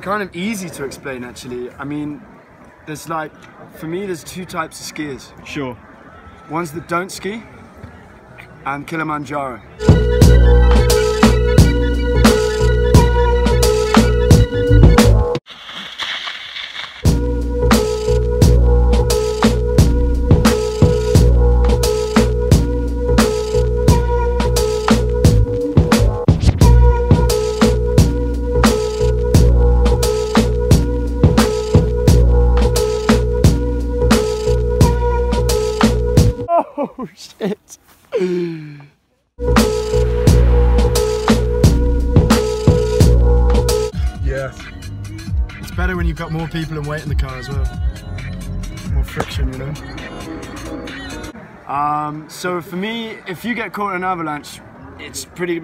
kind of easy to explain actually. I mean, there's like, for me, there's two types of skiers. Sure. Ones that don't ski, and Kilimanjaro. Yeah. It's better when you've got more people and weight in the car as well. More friction, you know. Um, so for me, if you get caught in an avalanche, it's pretty,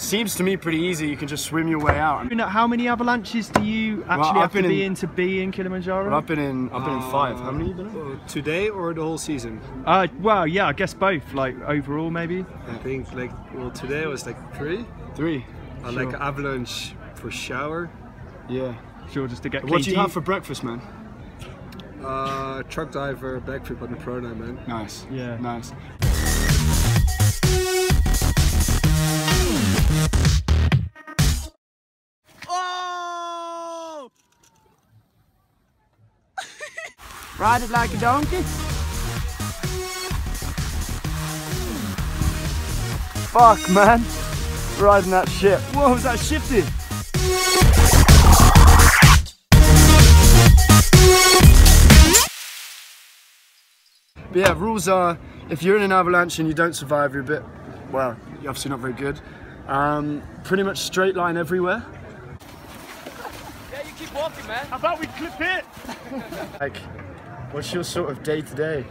seems to me pretty easy. You can just swim your way out. How many avalanches do you actually I've have to been be in- in to be in Kilimanjaro? But I've been in, I've been in five. How many have you been in? Uh, Today or the whole season? Uh, well, yeah, I guess both. Like overall, maybe. I think like well today was like three. Three. I like avalanche for shower. Yeah. Sure, just to get. What do you have for breakfast, man? Uh, truck diver, backflip on the pro man. Nice. Yeah. Nice. Ride it like a donkey. Fuck, man. Riding that shit. Whoa, was that shifted? But yeah, rules are if you're in an avalanche and you don't survive, you're a bit, well, you're obviously not very good. Um, pretty much straight line everywhere. Yeah, you keep walking, man. How about we clip it? Like, what's your sort of day to day?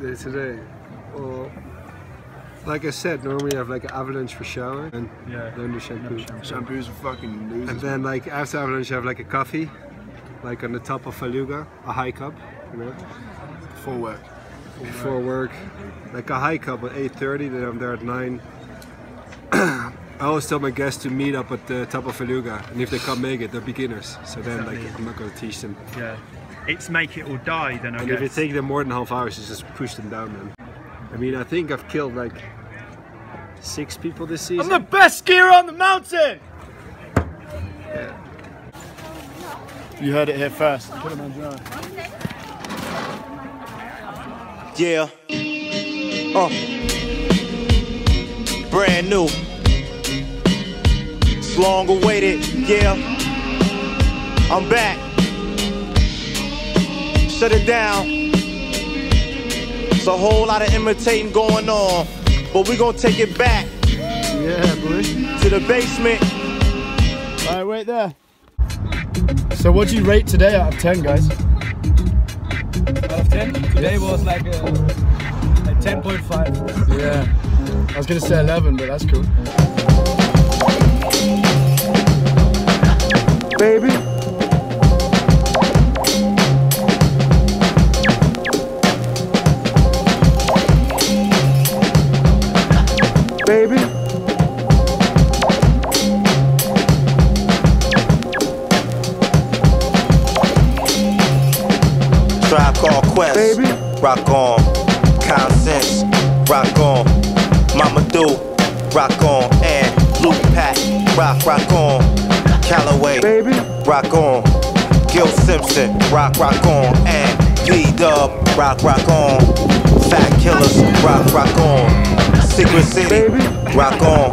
Day today. Well, like I said, normally I have like an avalanche for shower and Yeah. then the shampoo. Shampoos are fucking losers. And then like after avalanche I have like a coffee, like on the top of Faluga, a high cup, you know, before work. before work. Like a high cup at 8.30, then I'm there at 9. I always tell my guests to meet up at the top of Faluga, and if they can't make it, they're beginners. So then, like, I'm not gonna teach them. Yeah. It's make it or die. Then I And guess. if it takes them more than half hours, you just push them down. Man, I mean, I think I've killed like six people this season. I'm the best skier on the mountain! You heard it here first. Yeah. Uh. Brand new. It's long awaited. Yeah. I'm back. Shut it down. It's a whole lot of imitating going on. But we gonna take it back Yeah, boy. to the basement. Alright, wait there. So what do you rate today out of 10, guys? Out of 10, today was like a, a 10.5. Yeah. I was gonna say 11, but that's cool. Baby. Baby. Tribe called Quest. Baby. Rock on. Common sense. Rock on. Mama Do. Rock on. And Blue Pack. Rock, rock on. Callaway. Baby. Rock on. Gil Simpson. Rock, rock on. And B Dub. Rock, rock on. Fat Killers. Rock, rock on. Secret City. Baby. Rock on.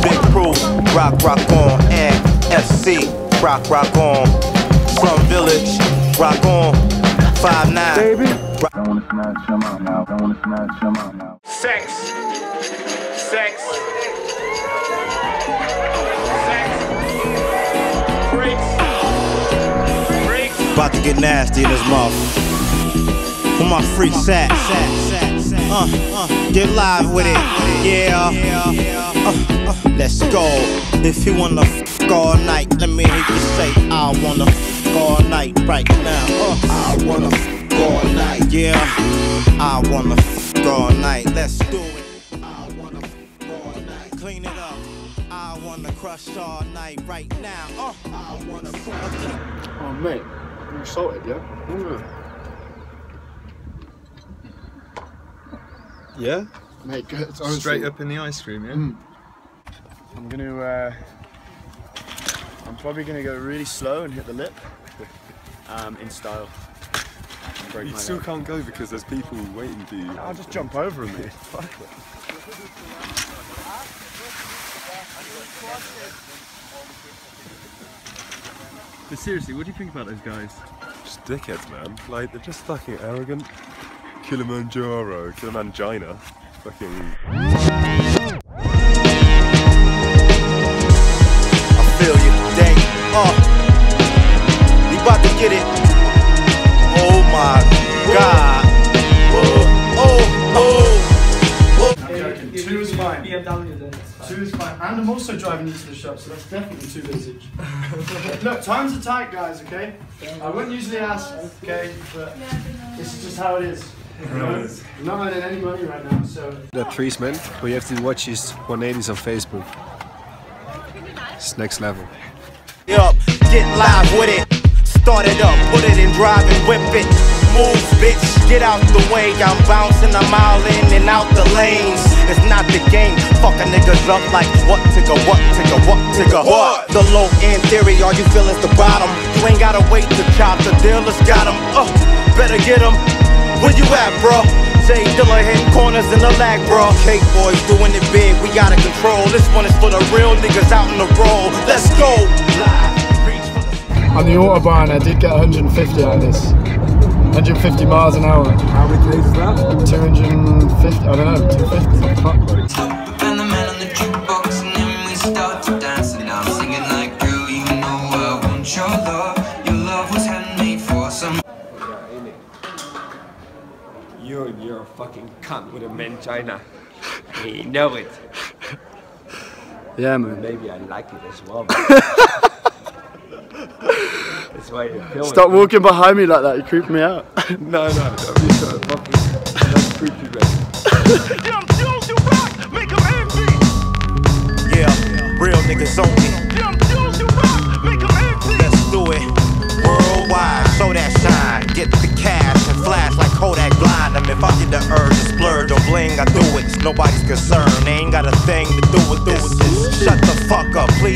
Big Proof. Rock, rock on. And FC. Rock, rock on. Slum Village. Rock on. 5-9. Baby. Rock. Don't wanna snatch him out now. Don't wanna snatch him out now. Sex. Sex. Sex. About to get nasty in this mouth. Where my freaks sack. Uh, uh, get live with it. Yeah. Uh, uh, let's go. If you wanna f all night, let me hear you say, I wanna f all night right now. Uh, I wanna f all night. Yeah. I wanna f all night. Let's do it. I wanna all night. Clean it up. I wanna crush all night right now. Uh, I wanna f mate, you salted, yeah? Yeah? Mate, good. Honestly. Straight up in the ice cream, yeah? I'm gonna. Uh, I'm probably gonna go really slow and hit the lip, um, in style. You still leg. can't go because there's people waiting for you. I'll just jump over him, mate. Fuck it. But seriously, what do you think about those guys? Just dickheads, man. Like, they're just fucking arrogant. Kilimanjaro, Kilimangina. Fucking. And driving you to the shop, so that's definitely two visage. Look, times are tight, guys, okay? I wouldn't usually ask, okay? But this is just how it is. You know? I'm not earning any money right now, so. That trees, man. But you have to watch his 180s on Facebook. It's next level. Yup, get live with it. Start it up, put it in drive and whip it. Move, bitch, get out the way. I'm bouncing a mile in and out the lanes. It's not the game. Fuck a niggas up like what to go, what to go, what to go. What? The low end theory, all you feel is the bottom. You ain't gotta wait to chop, the dealers got 'em. Uh, better get 'em. Where you at, bro? J Dilla hitting corners in the lag, bro. Cake boys doing it big, we gotta control. This one is for the real niggas out in the road. Let's go. Live. Reach for the On the Autobahn, I did get 150 on this. 150 miles an hour. How many days is that? 250, I don't know, 250. Fuck. And the man on the jukebox, and then we start to dance. And I'm singing like, you know I want your love. Your love was handmade for some. You're you're a fucking cunt with a mangina. You know it. Yeah, man. Maybe I like it as well. That's why you're filming. Stop walking behind me like that, you creep me out. No, no, don't be so fucking. That's creepy, man. Yeah, real niggas only. Let's do it. Worldwide, show that shine. Get the cash and flash like Kodak blind. I mean, if I get the urge to splurge on bling, I do it. Nobody's concern. They ain't got a thing to do with this. Shut the fuck up, please believe. I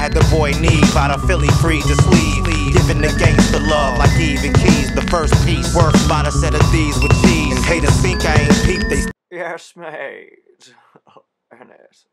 had the boy Neve out of Philly free to sleeve. Giving the gangster love like even keys. The first piece worth about a set of these with cheese. And haters think I ain't peep, they Yes, mate. Ernest.